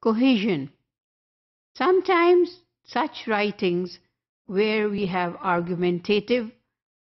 cohesion. Sometimes such writings where we have argumentative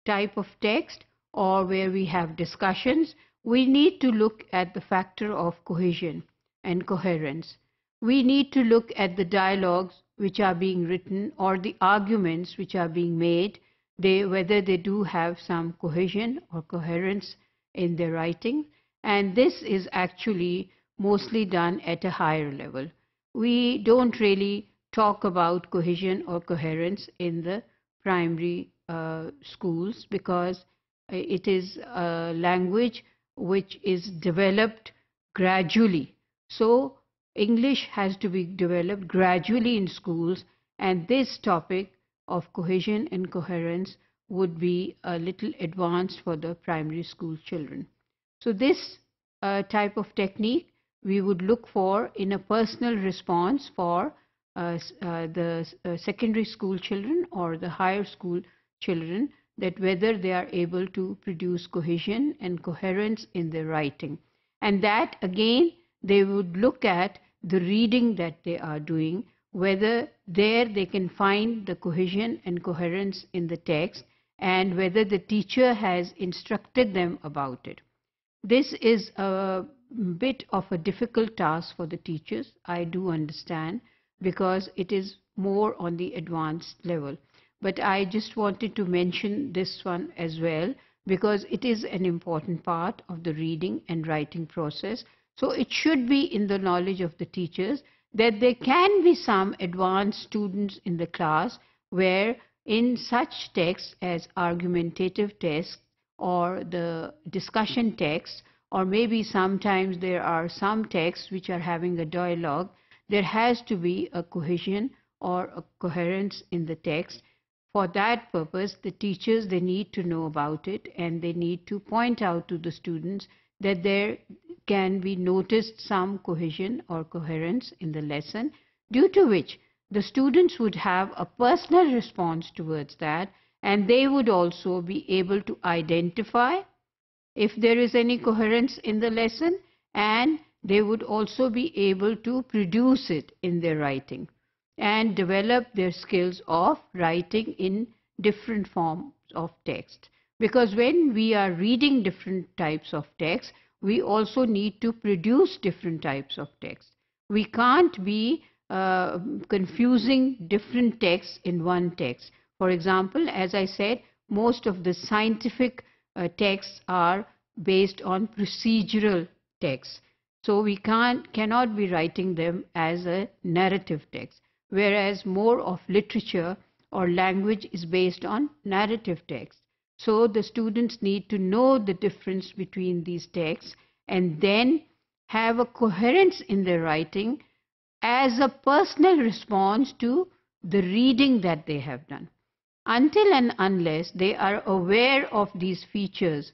type of text or where we have discussions, we need to look at the factor of cohesion and coherence. We need to look at the dialogues which are being written or the arguments which are being made, they, whether they do have some cohesion or coherence in their writing. And this is actually mostly done at a higher level. We don't really talk about cohesion or coherence in the primary uh, schools because it is a language which is developed gradually. So English has to be developed gradually in schools and this topic of cohesion and coherence would be a little advanced for the primary school children. So this uh, type of technique we would look for in a personal response for uh, uh, the uh, secondary school children or the higher school children that whether they are able to produce cohesion and coherence in their writing. And that again, they would look at the reading that they are doing, whether there they can find the cohesion and coherence in the text, and whether the teacher has instructed them about it. This is a bit of a difficult task for the teachers, I do understand, because it is more on the advanced level. But I just wanted to mention this one as well because it is an important part of the reading and writing process. So it should be in the knowledge of the teachers that there can be some advanced students in the class where in such texts as argumentative texts or the discussion text or maybe sometimes there are some texts which are having a dialogue, there has to be a cohesion or a coherence in the text. For that purpose, the teachers, they need to know about it and they need to point out to the students that there can be noticed some cohesion or coherence in the lesson, due to which the students would have a personal response towards that and they would also be able to identify if there is any coherence in the lesson and they would also be able to produce it in their writing and develop their skills of writing in different forms of text. Because when we are reading different types of text, we also need to produce different types of text. We can't be uh, confusing different texts in one text. For example, as I said, most of the scientific uh, texts are based on procedural texts. So we can't, cannot be writing them as a narrative text whereas more of literature or language is based on narrative text. So the students need to know the difference between these texts and then have a coherence in their writing as a personal response to the reading that they have done. Until and unless they are aware of these features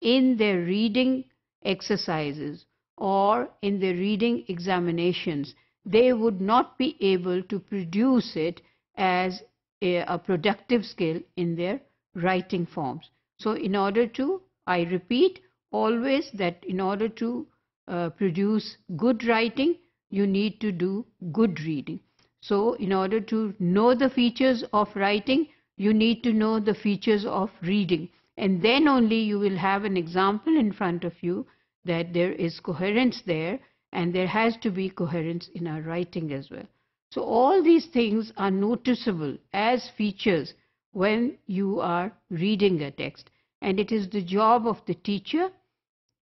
in their reading exercises or in their reading examinations, they would not be able to produce it as a, a, productive skill in their writing forms. So in order to, I repeat always that in order to uh, produce good writing, you need to do good reading. So in order to know the features of writing, you need to know the features of reading. And then only you will have an example in front of you that there is coherence there and there has to be coherence in our writing as well. So all these things are noticeable as features when you are reading a text. And it is the job of the teacher.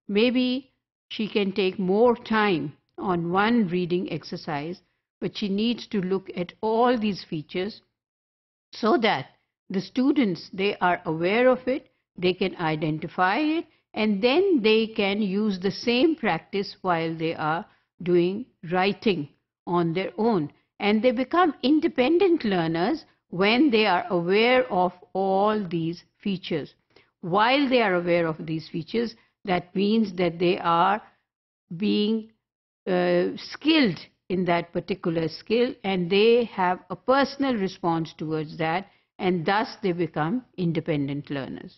Maybe she can take more time on one reading exercise, but she needs to look at all these features so that the students, they are aware of it, they can identify it, and then they can use the same practice while they are doing writing on their own. And they become independent learners when they are aware of all these features. While they are aware of these features, that means that they are being uh, skilled in that particular skill and they have a personal response towards that and thus they become independent learners.